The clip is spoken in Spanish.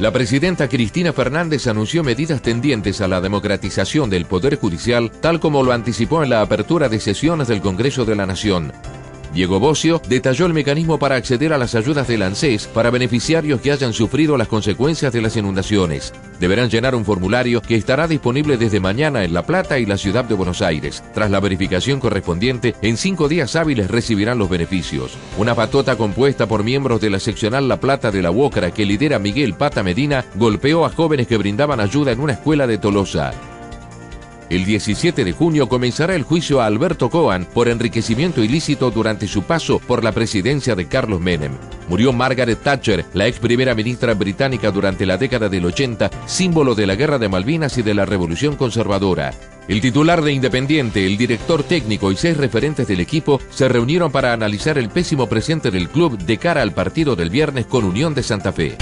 La presidenta Cristina Fernández anunció medidas tendientes a la democratización del Poder Judicial, tal como lo anticipó en la apertura de sesiones del Congreso de la Nación. Diego Bocio detalló el mecanismo para acceder a las ayudas del ANSES para beneficiarios que hayan sufrido las consecuencias de las inundaciones. Deberán llenar un formulario que estará disponible desde mañana en La Plata y la ciudad de Buenos Aires. Tras la verificación correspondiente, en cinco días hábiles recibirán los beneficios. Una patota compuesta por miembros de la seccional La Plata de la UOCRA que lidera Miguel Pata Medina golpeó a jóvenes que brindaban ayuda en una escuela de Tolosa. El 17 de junio comenzará el juicio a Alberto Cohen por enriquecimiento ilícito durante su paso por la presidencia de Carlos Menem. Murió Margaret Thatcher, la ex primera ministra británica durante la década del 80, símbolo de la guerra de Malvinas y de la revolución conservadora. El titular de Independiente, el director técnico y seis referentes del equipo se reunieron para analizar el pésimo presente del club de cara al partido del viernes con Unión de Santa Fe.